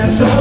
and so